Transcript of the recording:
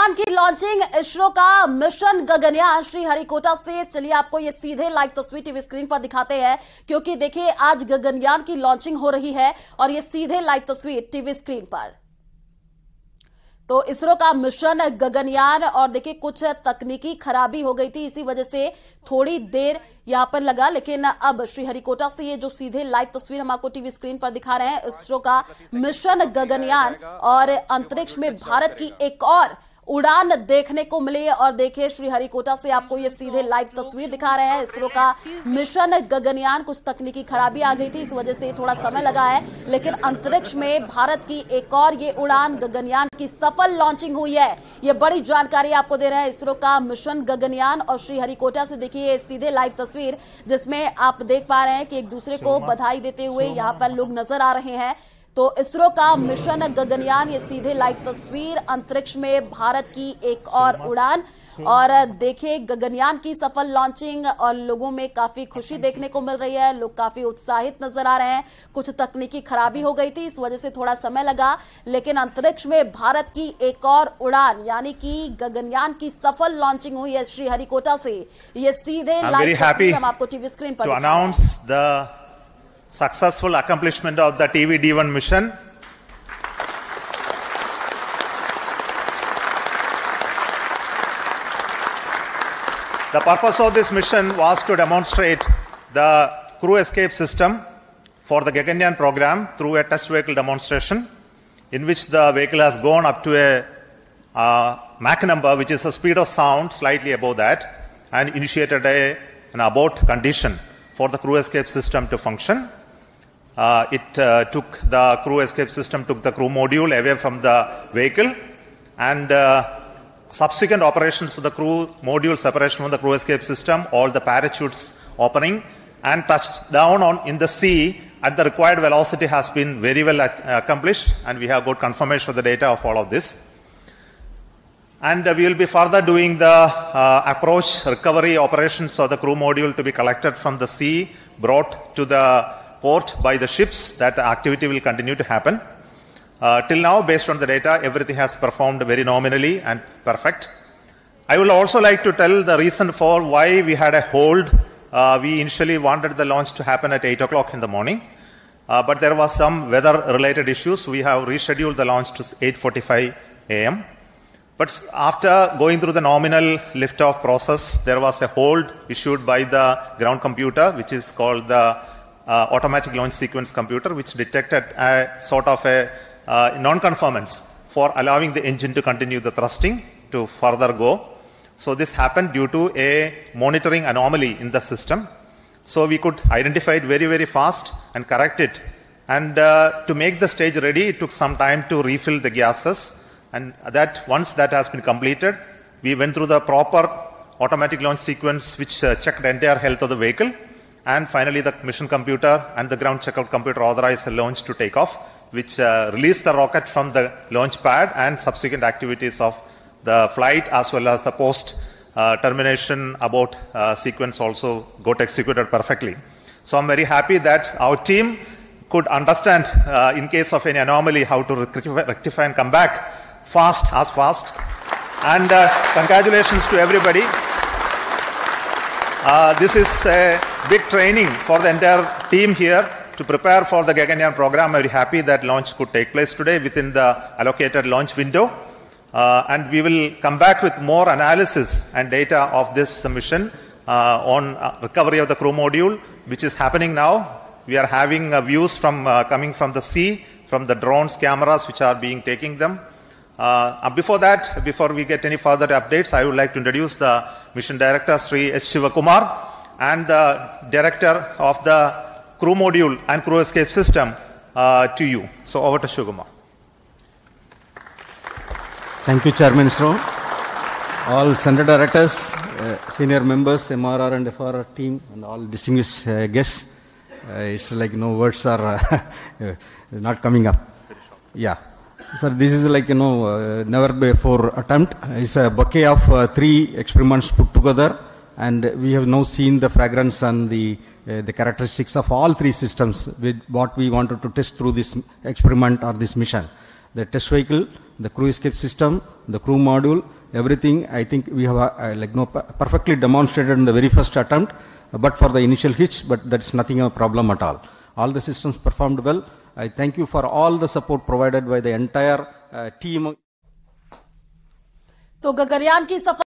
की लॉन्चिंग इसरो का मिशन गगनयान। श्री हरिकोटा से चलिए आपको ये सीधे लाइव तस्वीर टीवी स्क्रीन पर दिखाते हैं क्योंकि देखिए आज गगनयान की लॉन्चिंग हो रही है और ये सीधे लाइव तस्वीर टीवी स्क्रीन पर। तो इसरो का मिशन गगनयान और देखिए कुछ तकनीकी खराबी हो गई थी इसी वजह से थोड़ी देर यहाँ पर लगा लेकिन अब श्रीहरिकोटा से ये जो सीधे लाइव तस्वीर हम आपको टीवी स्क्रीन पर दिखा रहे हैं इसरो का मिशन गगनयान और अंतरिक्ष में भारत की एक और उड़ान देखने को मिली और देखिए श्री हरिकोटा से आपको ये सीधे लाइव तस्वीर दिखा रहे हैं। इसरो का मिशन गगनयान कुछ तकनीकी खराबी आ गई थी इस वजह से थोड़ा समय लगा है। लेकिन अंतरिक्ष में भारत की एक और ये उड़ान गगनयान की सफल लॉन्चिंग हुई है। ये बड़ी जानकारी आपको दे रहे हैं इसरो का मिशन गगनयान और श्री हरिकोटा से देखिए सीधे लाइव तस्वीर जिसमें आप देख पा रहे हैं कि एक दूसरे को बधाई देते हुए यहाँ पर लोग नज़र आ रहे हैं। तो इसरो का मिशन गगनयान ये सीधे लाइव तस्वीर अंतरिक्ष में भारत की एक और उड़ान। और देखिए गगनयान की सफल लॉन्चिंग और लोगों में काफ़ी खुशी देखने को मिल रही है। लोग काफ़ी उत्साहित नज़र आ रहे हैं। कुछ तकनीकी खराबी हो गई थी इस वजह से थोड़ा समय लगा। लेकिन अंतरिक्ष में भारत की एक और उड़ान यानी कि गगनयान की सफल लॉन्चिंग हुई है श्री हरिकोटा से। ये सीधे लाइव हम आपको टीवी स्क्रीन पर to दिखा successful accomplishment of the TV D1 mission. The purpose of this mission was to demonstrate the crew escape system for the Gaganyaan program through a test vehicle demonstration in which the vehicle has gone up to a uh, Mach number, which is the speed of sound, slightly above that, and initiated a, an abort condition for the crew escape system to function. Uh, it uh, took the crew escape system took the crew module away from the vehicle and uh, subsequent operations of the crew module separation from the crew escape system all the parachutes opening and touched down on in the sea at the required velocity has been very well ac- accomplished and we have got confirmation of the data of all of this. And uh, we will be further doing the uh, approach recovery operations of the crew module to be collected from the sea, brought to the port by the ships. That activity will continue to happen. Uh, till now, based on the data, everything has performed very nominally and perfect. I will also like to tell the reason for why we had a hold. Uh, we initially wanted the launch to happen at 8 o'clock in the morning, uh, but there was some weather-related issues. We have rescheduled the launch to 8:45 a.m. But after going through the nominal liftoff process, there was a hold issued by the ground computer, which is called the uh, automatic launch sequence computer, which detected a sort of a uh, non-conformance for allowing the engine to continue the thrusting to further go. So this happened due to a monitoring anomaly in the system. So we could identify it very, very fast and correct it. And uh, to make the stage ready, it took some time to refill the gases. And that once that has been completed, we went through the proper automatic launch sequence, which uh, checked the entire health of the vehicle. And finally, the mission computer and the ground checkout computer authorized the launch to take off, which uh, released the rocket from the launch pad and subsequent activities of the flight as well as the post uh, termination abort uh, sequence also got executed perfectly. So I'm very happy that our team could understand uh, in case of any anomaly how to rectify, rectify and come back fast as fast. And uh, congratulations to everybody. Uh, this is a big training for the entire team here to prepare for the Gaganyaan program. I'm very happy that launch could take place today within the allocated launch window. Uh, and we will come back with more analysis and data of this mission uh, on uh, recovery of the crew module, which is happening now. We are having uh, views from uh, coming from the sea, from the drones, cameras, which are being taking them. Uh, before that, before we get any further updates, I would like to introduce the mission director, Sri S. Shivakumar, and the director of the crew module and crew escape system uh, to you. So over to Shivakumar. Thank you, Chairman ISRO. All center directors, uh, senior members, MRR and FRR team, and all distinguished uh, guests. Uh, it's like no words are uh, not coming up. Yeah. Sir, this is like, you know, uh, never before attempt. It's a bouquet of three experiments put together, and we have now seen the fragrance and the, uh, the characteristics of all three systems with what we wanted to test through this experiment or this mission. The test vehicle, the crew escape system, the crew module, everything I think we have uh, uh like no, perfectly demonstrated in the very first attempt but for the initial hitch but that's nothing a problem at all. All the systems performed well. I thank you for all the support provided by the entire uh, team. तो गगनयान की सफल